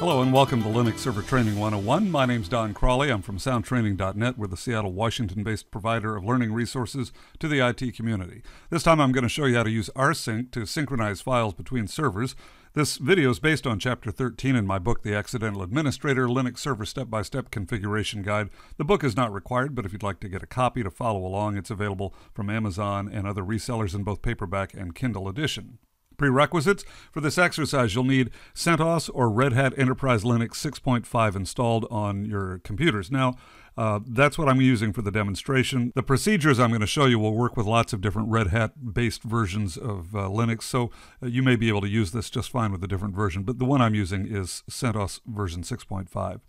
Hello and welcome to Linux Server Training 101. My name's Don Crawley. I'm from soundtraining.net. We're the Seattle, Washington based provider of learning resources to the IT community. This time I'm going to show you how to use rsync to synchronize files between servers. This video is based on Chapter 13 in my book, The Accidental Administrator Linux Server Step by Step Configuration Guide. The book is not required, but if you'd like to get a copy to follow along, it's available from Amazon and other resellers in both paperback and Kindle edition. Prerequisites for this exercise you'll need CentOS or Red Hat Enterprise Linux 6.5 installed on your computers. Now, uh, that's what I'm using for the demonstration. The procedures I'm going to show you will work with lots of different Red Hat based versions of uh, Linux, so uh, you may be able to use this just fine with a different version, but the one I'm using is CentOS version 6.5.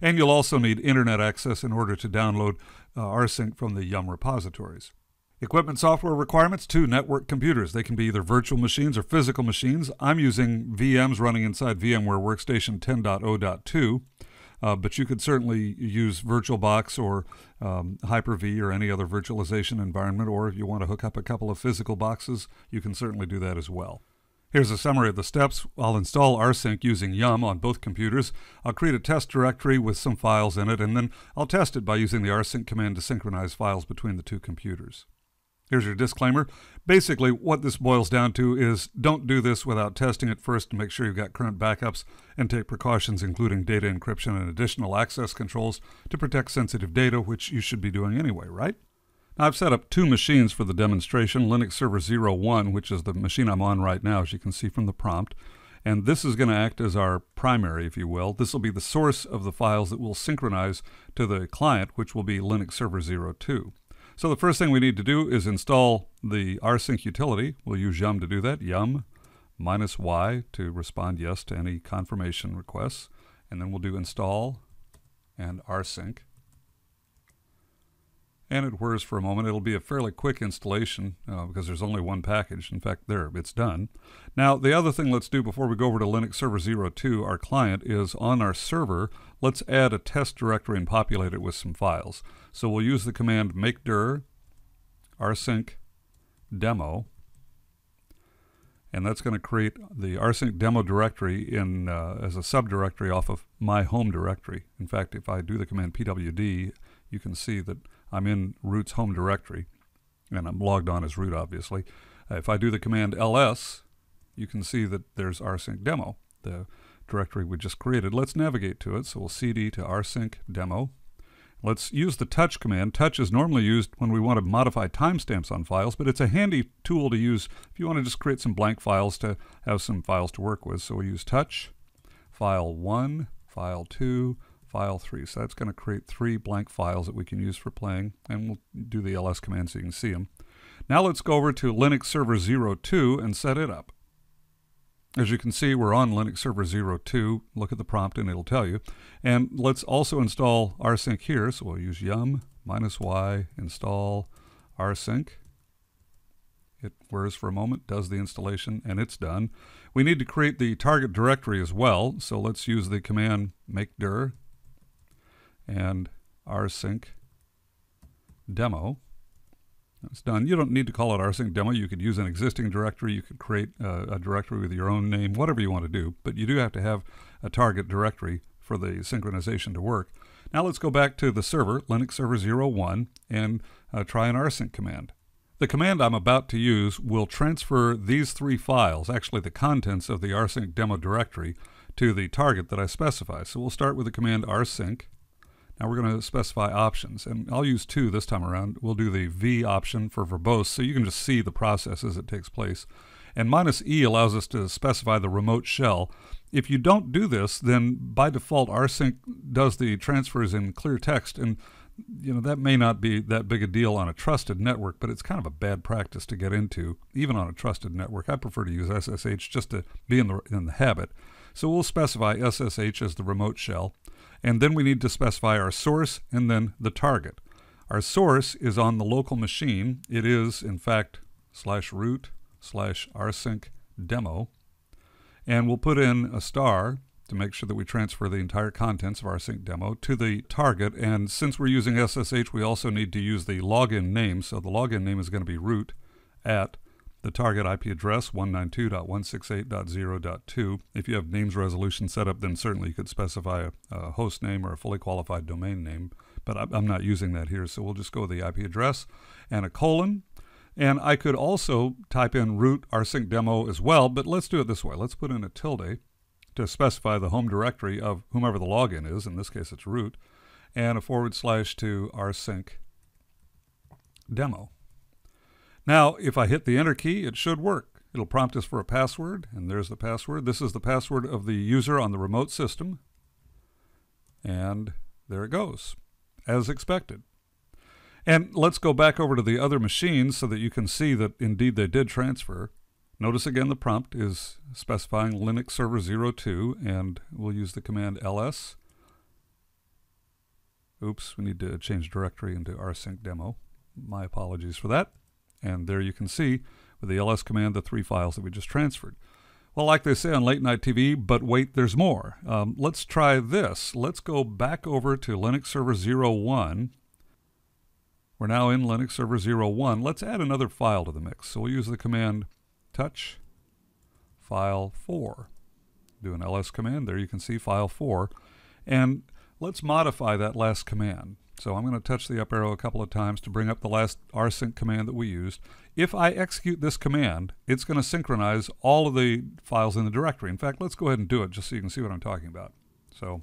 And you'll also need internet access in order to download uh, rsync from the Yum repositories. Equipment software requirements to network computers. They can be either virtual machines or physical machines. I'm using VMs running inside VMware Workstation 10.0.2, uh, but you could certainly use VirtualBox or um, Hyper-V or any other virtualization environment, or if you want to hook up a couple of physical boxes, you can certainly do that as well. Here's a summary of the steps. I'll install rsync using yum on both computers. I'll create a test directory with some files in it, and then I'll test it by using the rsync command to synchronize files between the two computers. Here's your disclaimer. Basically, what this boils down to is don't do this without testing it first to make sure you've got current backups and take precautions, including data encryption and additional access controls to protect sensitive data, which you should be doing anyway, right? Now, I've set up two machines for the demonstration Linux Server 01, which is the machine I'm on right now, as you can see from the prompt. And this is going to act as our primary, if you will. This will be the source of the files that will synchronize to the client, which will be Linux Server 02. So the first thing we need to do is install the rsync utility. We'll use yum to do that. Yum minus y to respond yes to any confirmation requests. And then we'll do install and rsync. And it whirs for a moment. It'll be a fairly quick installation uh, because there's only one package. In fact, there, it's done. Now, the other thing let's do before we go over to Linux Server 02, our client, is on our server, let's add a test directory and populate it with some files. So we'll use the command make dir rsync demo, and that's going to create the rsync demo directory in uh, as a subdirectory off of my home directory. In fact, if I do the command pwd, you can see that I'm in root's home directory, and I'm logged on as root, obviously. Uh, if I do the command ls, you can see that there's rsync demo, the directory we just created. Let's navigate to it. So we'll cd to rsync demo, Let's use the touch command. Touch is normally used when we want to modify timestamps on files, but it's a handy tool to use if you want to just create some blank files to have some files to work with. So we use touch, file 1, file 2, file 3. So that's going to create three blank files that we can use for playing, and we'll do the ls command so you can see them. Now let's go over to Linux Server 02 and set it up. As you can see, we're on Linux Server 02. Look at the prompt and it'll tell you. And let's also install rsync here. So we'll use yum minus y install rsync. It whirs for a moment, does the installation, and it's done. We need to create the target directory as well. So let's use the command make dir and rsync demo. It's done. You don't need to call it rsync demo. You could use an existing directory. You could create a, a, directory with your own name, whatever you want to do. But you do have to have a target directory for the synchronization to work. Now let's go back to the server, Linux Server 01, and uh, try an rsync command. The command I'm about to use will transfer these three files, actually the contents of the rsync demo directory, to the target that I specify. So we'll start with the command rsync now we're going to specify options, and I'll use two this time around. We'll do the V option for verbose, so you can just see the process as it takes place. And minus E allows us to specify the remote shell. If you don't do this, then by default rsync does the transfers in clear text, and you know that may not be that big a deal on a trusted network, but it's kind of a bad practice to get into, even on a trusted network. I prefer to use SSH just to be in the in the habit. So we'll specify SSH as the remote shell. And then we need to specify our source and then the target. Our source is on the local machine. It is, in fact, slash root slash rsync demo. And we'll put in a star to make sure that we transfer the entire contents of rsync demo to the target. And since we're using SSH, we also need to use the login name. So the login name is going to be root at the target IP address 192.168.0.2. If you have names resolution set up, then certainly you could specify a, a host name or a fully qualified domain name, but I'm not using that here, so we'll just go with the IP address and a colon. And I could also type in root rsync demo as well, but let's do it this way. Let's put in a tilde to specify the home directory of whomever the login is. In this case, it's root, and a forward slash to rsync demo. Now, if I hit the enter key, it should work. It'll prompt us for a password, and there's the password. This is the password of the user on the remote system. And there it goes, as expected. And let's go back over to the other machines so that you can see that indeed they did transfer. Notice again the prompt is specifying Linux Server 02, and we'll use the command ls. Oops, we need to change directory into rsync demo. My apologies for that. And there you can see with the ls command the three files that we just transferred. Well, like they say on late night TV, but wait, there's more. Um, let's try this. Let's go back over to Linux Server 01. We're now in Linux Server 01. Let's add another file to the mix. So we'll use the command touch file 4. Do an ls command. There you can see file 4. And let's modify that last command. So I'm going to touch the up arrow a couple of times to bring up the last rsync command that we used. If I execute this command, it's going to synchronize all of the files in the directory. In fact, let's go ahead and do it just so you can see what I'm talking about. So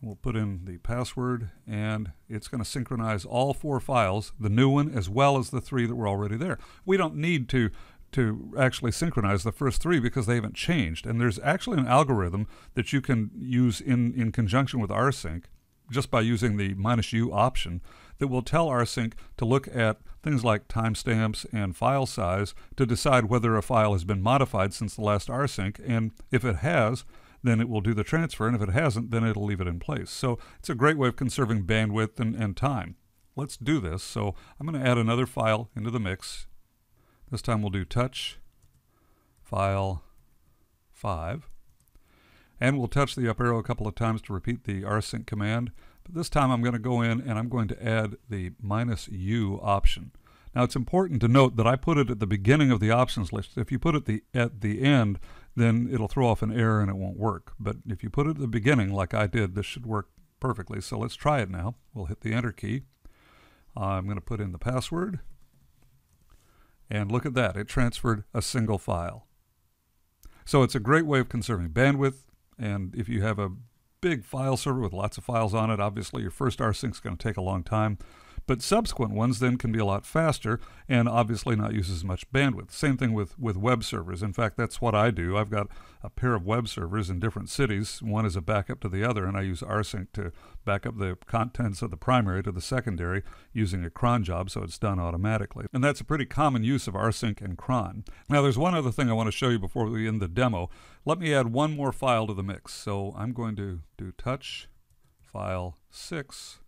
we'll put in the password and it's going to synchronize all four files, the new one as well as the three that were already there. We don't need to to actually synchronize the first three because they haven't changed. And there's actually an algorithm that you can use in, in conjunction with rsync just by using the minus u option that will tell rsync to look at things like timestamps and file size to decide whether a file has been modified since the last rsync. And if it has, then it will do the transfer. And if it hasn't, then it'll leave it in place. So it's a great way of conserving bandwidth and, and time. Let's do this. So I'm going to add another file into the mix. This time we'll do touch file 5. And we'll touch the up arrow a couple of times to repeat the rsync command. But this time I'm going to go in and I'm going to add the minus u option. Now it's important to note that I put it at the beginning of the options list. If you put it the, at the end, then it'll throw off an error and it won't work. But if you put it at the beginning like I did, this should work perfectly. So let's try it now. We'll hit the enter key. I'm going to put in the password. And look at that, it transferred a single file. So it's a great way of conserving bandwidth, and if you have a big file server with lots of files on it, obviously your first rsync is going to take a long time. But subsequent ones then can be a lot faster and obviously not use as much bandwidth. Same thing with, with web servers. In fact, that's what I do. I've got a pair of web servers in different cities. One is a backup to the other, and I use rsync to back up the contents of the primary to the secondary using a cron job so it's done automatically. And that's a pretty common use of rsync and cron. Now, there's one other thing I want to show you before we end the demo. Let me add one more file to the mix. So I'm going to do touch file 6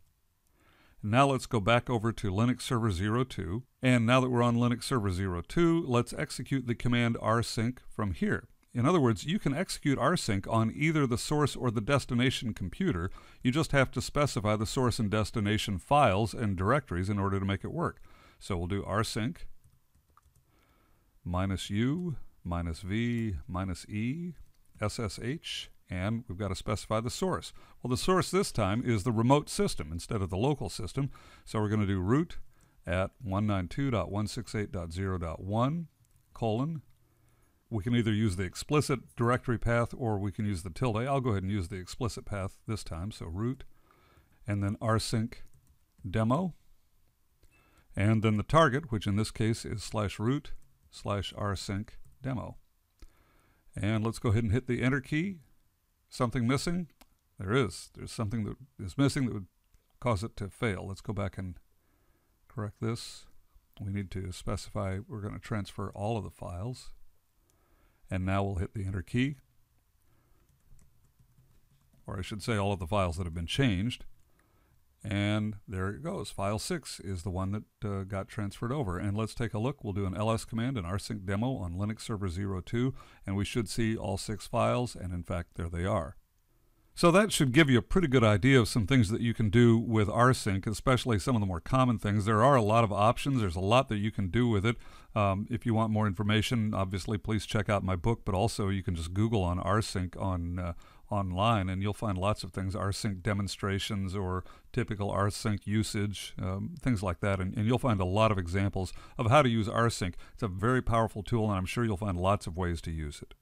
now let's go back over to Linux Server 02. And now that we're on Linux Server 02, let's execute the command rsync from here. In other words, you can execute rsync on either the source or the destination computer. You just have to specify the source and destination files and directories in order to make it work. So we'll do rsync minus u minus v minus e ssh and we've got to specify the source. Well, the source this time is the remote system instead of the local system. So we're going to do root at 192.168.0.1 colon. We can either use the explicit directory path or we can use the tilde. I'll go ahead and use the explicit path this time. So root and then rsync demo. And then the target, which in this case is slash root slash rsync demo. And let's go ahead and hit the enter key something missing? There is. There's something that is missing that would cause it to fail. Let's go back and correct this. We need to specify we're going to transfer all of the files. And now we'll hit the enter key. Or I should say all of the files that have been changed. And there it goes. File 6 is the one that uh, got transferred over. And let's take a look. We'll do an ls command, an rsync demo on Linux Server 02, and we should see all six files, and in fact, there they are. So that should give you a pretty good idea of some things that you can do with rsync, especially some of the more common things. There are a lot of options. There's a lot that you can do with it. Um, if you want more information, obviously, please check out my book, but also you can just Google on rsync on uh, online and you'll find lots of things rsync demonstrations or typical rsync usage um, things like that and, and, you'll find a lot of examples of how to use rsync it's a very powerful tool and i'm sure you'll find lots of ways to use it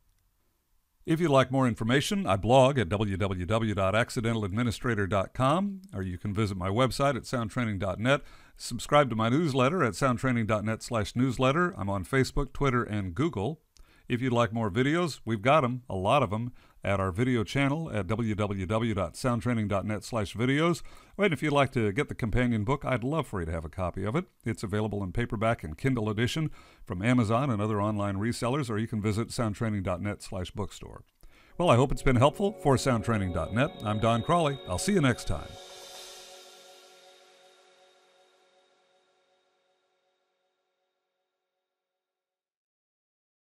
if you'd like more information, I blog at www.accidentaladministrator.com, or you can visit my website at soundtraining.net. Subscribe to my newsletter at soundtraining.net slash newsletter. I'm on Facebook, Twitter, and Google. If you'd like more videos, we've got them, a lot of them, at our video channel at www.soundtraining.net slash videos. And if you'd like to get the companion book, I'd love for you to have a copy of it. It's available in paperback and Kindle edition from Amazon and other online resellers, or you can visit soundtraining.net slash bookstore. Well, I hope it's been helpful. For soundtraining.net, I'm Don Crawley. I'll see you next time.